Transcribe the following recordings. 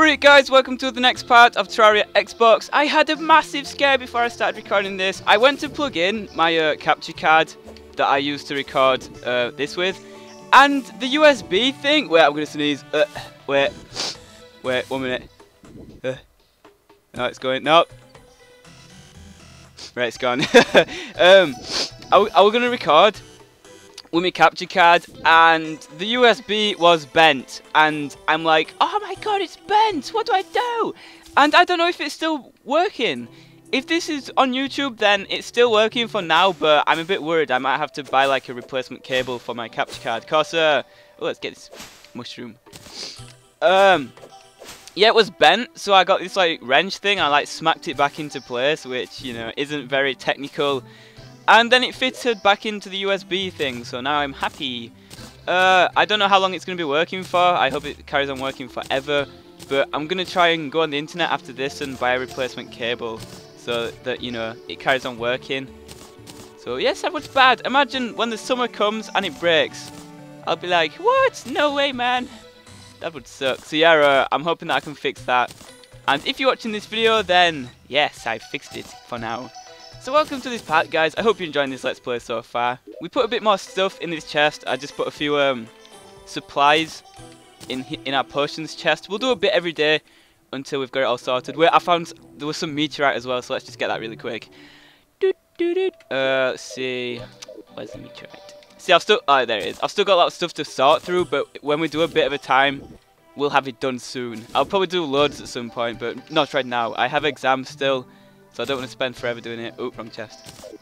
Alright guys, welcome to the next part of Terraria Xbox. I had a massive scare before I started recording this. I went to plug in my uh, capture card that I used to record uh, this with. And the USB thing... Wait, I'm going to sneeze. Uh, wait. Wait, one minute. Uh, no, it's going... Nope. Right, it's gone. um, I, I was going to record with my capture card and the USB was bent and I'm like, oh my god, it's bent, what do I do? And I don't know if it's still working. If this is on YouTube, then it's still working for now, but I'm a bit worried. I might have to buy like a replacement cable for my capture card. Cause, uh, oh, let's get this mushroom. Um, yeah, it was bent, so I got this like wrench thing. I like smacked it back into place, which you know isn't very technical. And then it fitted back into the USB thing, so now I'm happy. Uh, I don't know how long it's going to be working for. I hope it carries on working forever. But I'm going to try and go on the internet after this and buy a replacement cable so that, you know, it carries on working. So, yes, that was bad. Imagine when the summer comes and it breaks. I'll be like, what? No way, man. That would suck. So, yeah, uh, I'm hoping that I can fix that. And if you're watching this video, then, yes, I fixed it for now. So welcome to this part guys, I hope you're enjoying this Let's Play so far. We put a bit more stuff in this chest, I just put a few um, supplies in in our potions chest. We'll do a bit every day until we've got it all sorted. Wait, I found there was some meteorite as well, so let's just get that really quick. Uh, let's see, where's the meteorite? See, I've still, oh there it is. I've still got a lot of stuff to sort through, but when we do a bit of a time, we'll have it done soon. I'll probably do loads at some point, but not right now. I have exams still, so I don't want to spend forever doing it. Oh, wrong chest.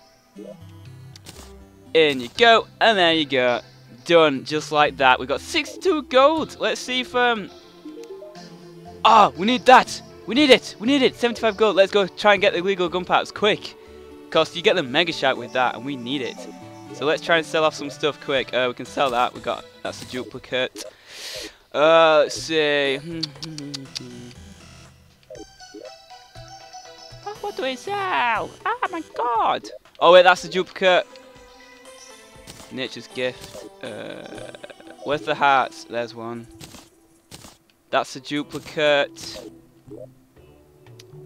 In you go, and there you go. Done, just like that. We've got 62 gold. Let's see if... um. Ah, oh, we need that. We need it. We need it. 75 gold. Let's go try and get the illegal gun parts quick. Because you get the mega shark with that, and we need it. So let's try and sell off some stuff quick. Uh, we can sell that. We got that's a duplicate. Uh, let's see. We sell? Oh my god! Oh wait, that's a duplicate. Nature's gift. Uh, where's the hearts? There's one. That's a duplicate.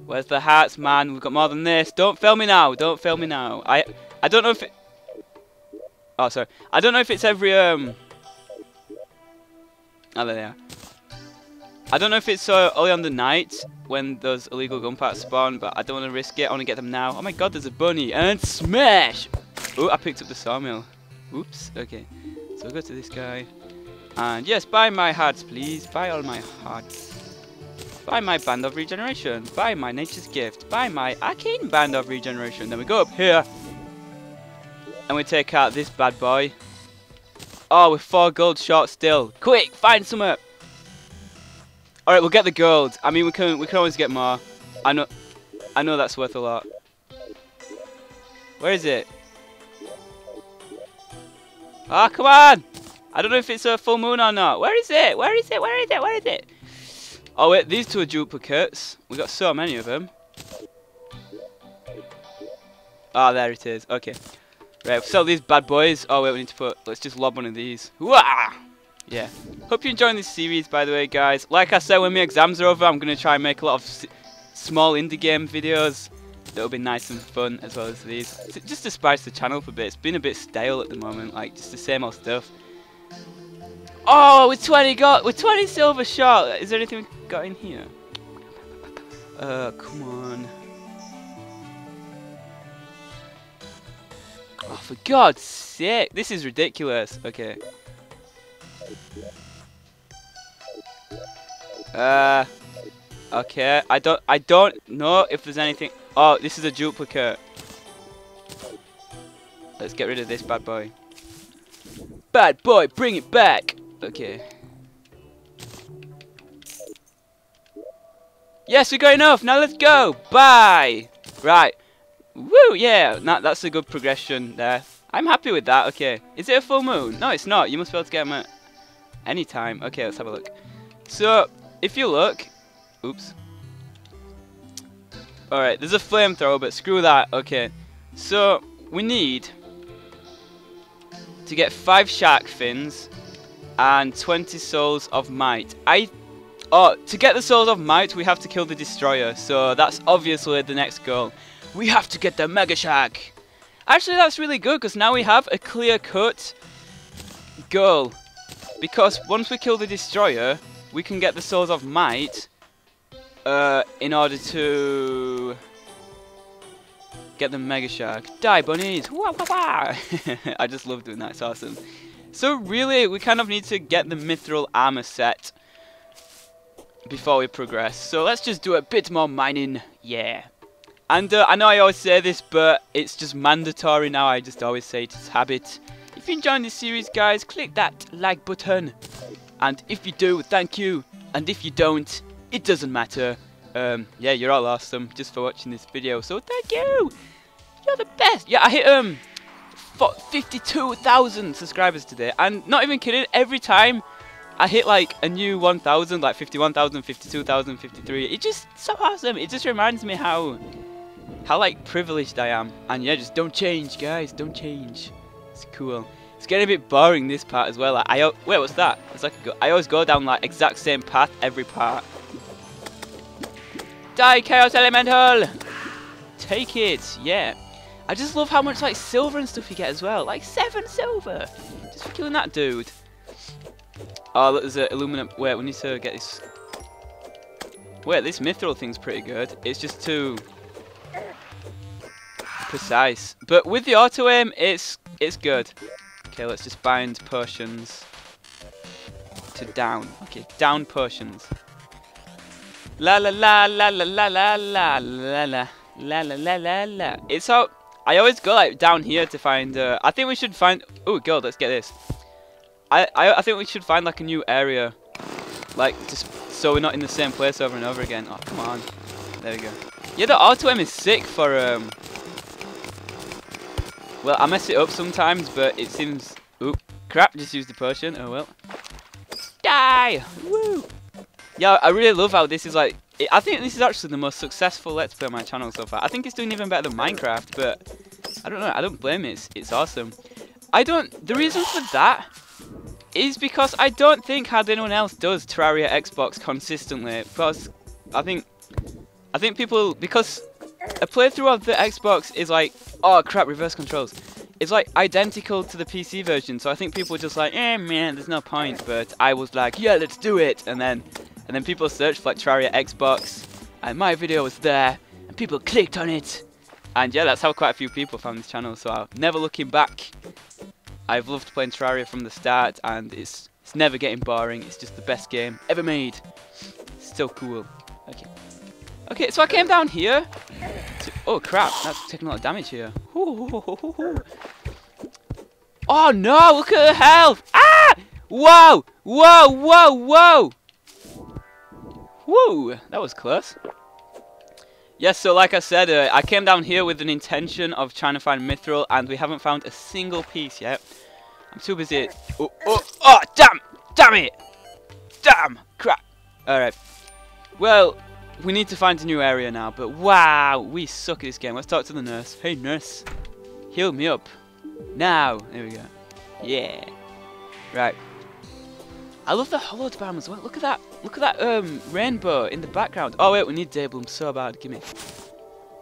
Where's the hearts, man? We've got more than this. Don't fail me now. Don't fail me now. I I don't know if it. Oh, sorry. I don't know if it's every um. Oh, there they are. I don't know if it's uh, only on the night when those illegal gun parts spawn, but I don't want to risk it. I want to get them now. Oh my god, there's a bunny. And smash! Oh, I picked up the sawmill. Oops. Okay. So we'll go to this guy. And yes, buy my hearts, please. Buy all my hearts. Buy my Band of Regeneration. Buy my Nature's Gift. Buy my Arcane Band of Regeneration. Then we go up here. And we take out this bad boy. Oh, we're four gold short still. Quick, find some up. All right, we'll get the gold. I mean, we can we can always get more. I know, I know that's worth a lot. Where is it? Ah, oh, come on! I don't know if it's a full moon or not. Where is it? Where is it? Where is it? Where is it? Oh wait, these two are duplicates. We got so many of them. Ah, oh, there it is. Okay. Right, sell these bad boys. Oh wait, we need to put. Let's just lob one of these. Wah! Yeah. Hope you're enjoying this series, by the way, guys. Like I said, when my exams are over, I'm going to try and make a lot of small indie game videos. That'll be nice and fun, as well as these. Just to spice the channel up a bit. It's been a bit stale at the moment, like, just the same old stuff. Oh, with 20 got, with 20 silver shot. Is there anything we got in here? Uh, come on. Oh, for God's sake. This is ridiculous. Okay. Uh, okay. I don't. I don't know if there's anything. Oh, this is a duplicate. Let's get rid of this bad boy. Bad boy, bring it back. Okay. Yes, we got enough. Now let's go. Bye. Right. Woo, yeah. That, that's a good progression there. I'm happy with that. Okay. Is it a full moon? No, it's not. You must be able to get them at Anytime. Okay, let's have a look. So, if you look... Oops. Alright, there's a flamethrower, but screw that. Okay. So, we need to get 5 shark fins and 20 souls of might. I Oh, to get the Souls of Might, we have to kill the Destroyer. So that's obviously the next goal. We have to get the Mega Shark. Actually, that's really good because now we have a clear-cut goal. Because once we kill the Destroyer, we can get the Souls of Might uh, in order to get the Mega Shark. Die, bunnies! Wah, wah, wah. I just love doing that, it's awesome. So really, we kind of need to get the Mithril armor set before we progress. So let's just do a bit more mining, yeah. And uh, I know I always say this, but it's just mandatory now. I just always say it, it's habit. If you enjoyed this series, guys, click that like button. And if you do, thank you. And if you don't, it doesn't matter. Um, yeah, you're all awesome just for watching this video. So thank you. You're the best. Yeah, I hit um 52,000 subscribers today. And not even kidding, every time I hit like a new 1,000, like 51,000, 52,000, 53. It's just so awesome. It just reminds me how, how like privileged I am. And yeah, just don't change, guys. Don't change. It's cool. It's getting a bit boring this part as well. Like, I wait, what's that? It's like go, I always go down like exact same path every part. Die, Chaos Elemental! Take it, yeah. I just love how much like silver and stuff you get as well. Like seven silver, just for killing that dude. Oh, look, there's an aluminum. Wait, we need to get this. Wait, this mithril thing's pretty good. It's just too precise. But with the auto aim, it's it's good. Okay, let's just bind potions to down. Okay, down potions. La la la la la la la la la la la la la la la. It's all. I always go like down here to find. Uh, I think we should find. Oh, gold. Let's get this. I, I, I think we should find like a new area. Like, just so we're not in the same place over and over again. Oh, come on. There we go. Yeah, the auto aim is sick for, um... Well, I mess it up sometimes, but it seems... Oop, crap, just used the potion. Oh, well. Die! Woo! Yeah, I really love how this is like... I think this is actually the most successful Let's Play on my channel so far. I think it's doing even better than Minecraft, but... I don't know, I don't blame it. It's, it's awesome. I don't... The reason for that is because I don't think hardly anyone else does Terraria Xbox consistently. Because I think I think people because a playthrough of the Xbox is like oh crap reverse controls. It's like identical to the PC version, so I think people are just like, eh man, there's no point. But I was like, yeah, let's do it, and then and then people searched for like Terraria Xbox, and my video was there, and people clicked on it, and yeah, that's how quite a few people found this channel. So I'm never looking back. I've loved playing Terraria from the start, and it's it's never getting boring. It's just the best game ever made. It's so cool. Okay. Okay, so I came down here. Oh crap, that's taking a lot of damage here. Oh no, look at the health! Ah! Whoa! Whoa, whoa, whoa! Whoa, that was close. Yes, so like I said, uh, I came down here with an intention of trying to find Mithril, and we haven't found a single piece yet. I'm too busy. Oh, oh, oh, damn! Damn it! Damn! Crap! Alright. Well, we need to find a new area now, but wow, we suck at this game. Let's talk to the nurse. Hey, nurse. Heal me up. Now. There we go. Yeah. Right. I love the hallowed biome as well. Look at that. Look at that um, rainbow in the background. Oh, wait, we need Daybloom so bad. Give me.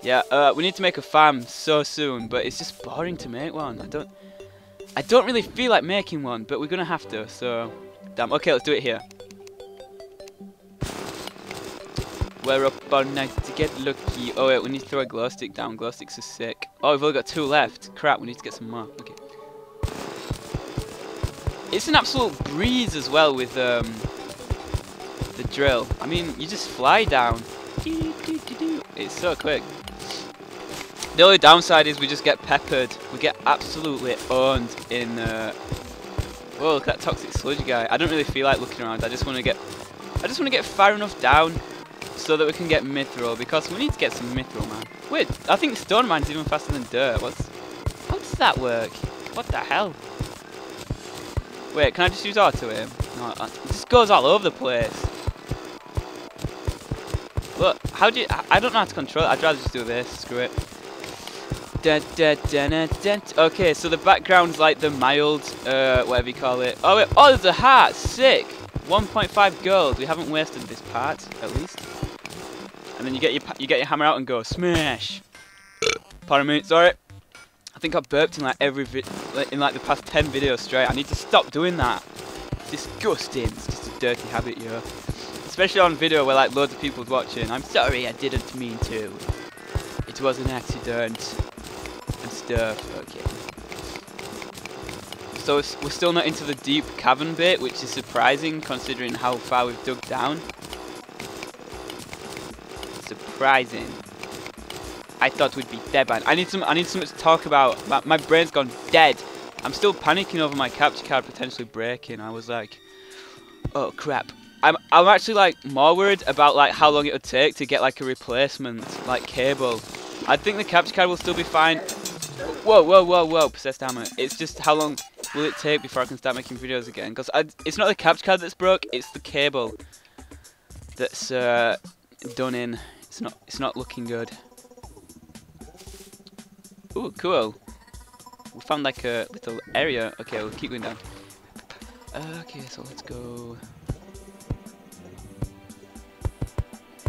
Yeah, uh, we need to make a farm so soon, but it's just boring to make one. I don't... I don't really feel like making one, but we're going to have to, so... Damn, okay, let's do it here. We're up all night to get lucky. Oh wait, we need to throw a glow stick down. Glow sticks are sick. Oh, we've only got two left. Crap, we need to get some more. Okay. It's an absolute breeze as well with um, the drill. I mean, you just fly down. It's so quick. The only downside is we just get peppered. We get absolutely owned in... Uh... Whoa, look at that toxic sludge guy. I don't really feel like looking around. I just want to get... I just want to get far enough down so that we can get mithril because we need to get some mithril, man. Wait, I think stone mine's even faster than dirt. What's... How does that work? What the hell? Wait, can I just use auto aim? No, it just goes all over the place. Look, how do you... I don't know how to control it. I'd rather just do this. Screw it. Okay, so the background's like the mild, uh, whatever you call it. Oh, wait. Oh, there's a hat. Sick. 1.5 gold. We haven't wasted this part, at least. And then you get your you get your hammer out and go smash. Pardon me, sorry. I think I burped in like every in like the past 10 videos straight. I need to stop doing that. It's disgusting. It's just a dirty habit, yo. Especially on video where like loads of people's watching. I'm sorry, I didn't mean to. It was an accident and stuff. Okay. So we're still not into the deep cavern bit, which is surprising considering how far we've dug down. Surprising. I thought we'd be dead. I need some I need something to talk about. My, my brain's gone dead. I'm still panicking over my capture card potentially breaking. I was like, oh crap. I'm I'm actually like more worried about like how long it would take to get like a replacement like cable. I think the capture card will still be fine. Whoa, whoa, whoa, whoa, possessed hammer. It's just how long will it take before I can start making videos again? Because it's not the capture card that's broke, it's the cable that's uh, done in. It's not, it's not looking good. Ooh, cool. We found like a little area. Okay, we'll keep going down. Okay, so let's go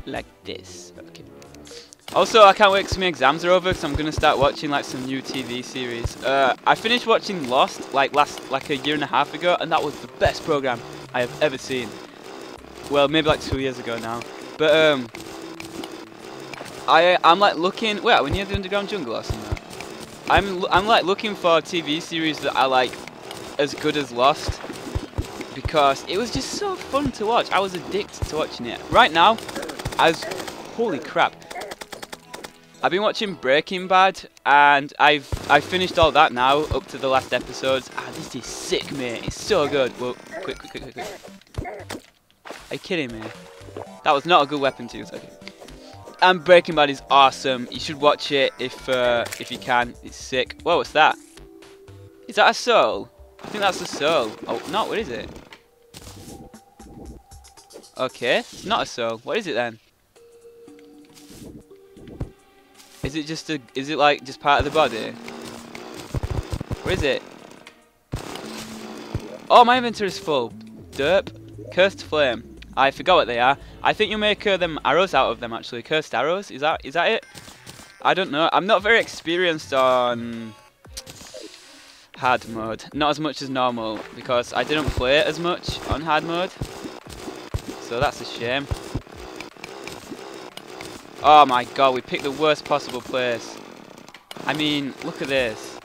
like this. Okay. Also, I can't wait because my exams are over because I'm to start watching like some new TV series. Uh, I finished watching Lost like last like a year and a half ago and that was the best program I have ever seen. Well, maybe like two years ago now. But um, I I'm like looking. Wait, are we near the underground jungle or something? I'm I'm like looking for TV series that I like as good as Lost because it was just so fun to watch. I was addicted to watching it. Right now, as holy crap. I've been watching Breaking Bad, and I've I finished all that now, up to the last episodes. Ah, this is sick, mate. It's so good. Whoa, quick, quick, quick, quick, quick. Are you kidding me? That was not a good weapon to use. Okay. And Breaking Bad is awesome. You should watch it if uh, if you can. It's sick. Whoa, what's that? Is that a soul? I think that's a soul. Oh, no, what is it? Okay, it's not a soul. What is it then? Is it just a, is it like just part of the body? Where is it? Oh, my inventory is full. Derp. Cursed flame. I forgot what they are. I think you make uh, them arrows out of them actually. Cursed arrows. Is that is that it? I don't know. I'm not very experienced on hard mode. Not as much as normal because I didn't play it as much on hard mode. So that's a shame. Oh my god, we picked the worst possible place. I mean, look at this.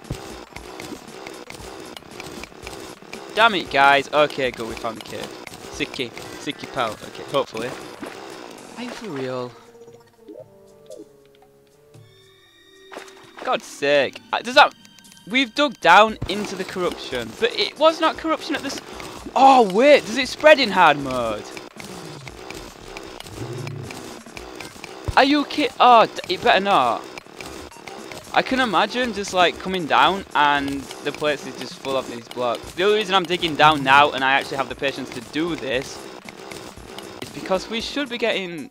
Damn it, guys. Okay, good, we found the cave. Sicky. Sicky pal. Okay, hopefully. Are you for real? God's sake. Uh, does that... We've dug down into the corruption, but it was not corruption at this... Oh, wait, does it spread in hard mode? Are you kid? Oh, it better not. I can imagine just like coming down and the place is just full of these blocks. The only reason I'm digging down now and I actually have the patience to do this is because we should be getting...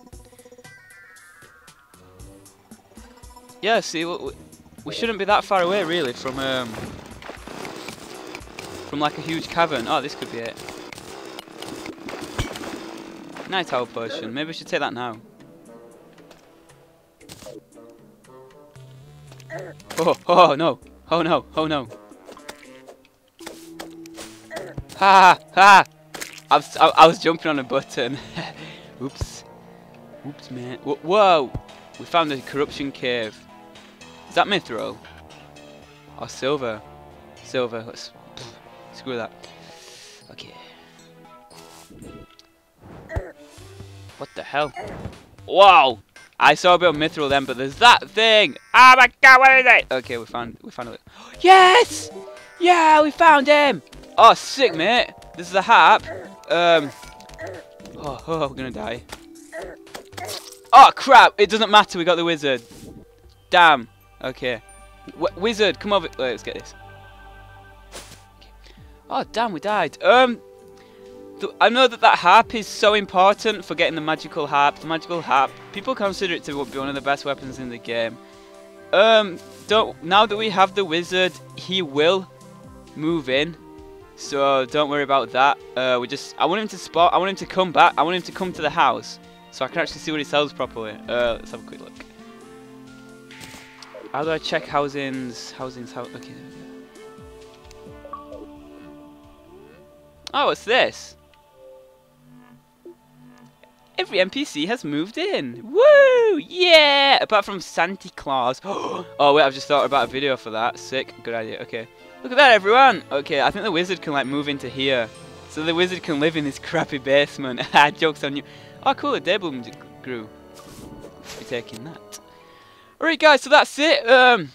Yeah, see, we, shouldn't be that far away really from um, from like a huge cavern. Oh, this could be it. Night owl potion. Maybe we should take that now. Oh, oh no. Oh no, oh no. Ha ha! I was, I, I was jumping on a button. Oops. Oops, man. Whoa! We found the corruption cave. Is that mithril? Or silver? Silver. Let's screw that. Okay. What the hell? Wow! I saw a bit of mithril then, but there's that thing. Oh my god, what is it? Okay, we found we found it. Yes! Yeah, we found him. Oh, sick, mate. This is a harp. Um. Oh, oh, we're gonna die. Oh crap! It doesn't matter. We got the wizard. Damn. Okay. W wizard, come over. Wait, let's get this. Okay. Oh damn, we died. Um. I know that that harp is so important for getting the magical harp. The magical harp, people consider it to be one of the best weapons in the game. Um, don't now that we have the wizard, he will move in. So don't worry about that. Uh, we just I want him to spot. I want him to come back. I want him to come to the house so I can actually see what he sells properly. Uh, let's have a quick look. How do I check housings? Housings. How? Okay. Oh, what's this? Every NPC has moved in. Woo! Yeah! Apart from Santa Claus. oh, wait, I've just thought about a video for that. Sick. Good idea. Okay. Look at that, everyone! Okay, I think the wizard can, like, move into here. So the wizard can live in this crappy basement. Joke's on you. Oh, cool, a daybloom grew. Be taking that. Alright, guys, so that's it. Um,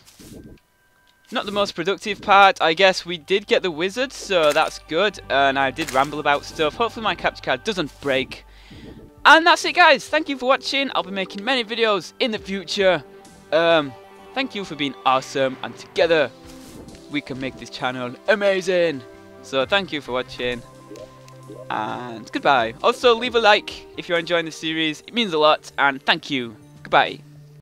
not the most productive part. I guess we did get the wizard, so that's good. And I did ramble about stuff. Hopefully my capture card doesn't break. And that's it guys, thank you for watching, I'll be making many videos in the future. Um, thank you for being awesome, and together we can make this channel amazing. So thank you for watching, and goodbye. Also leave a like if you're enjoying the series, it means a lot, and thank you. Goodbye.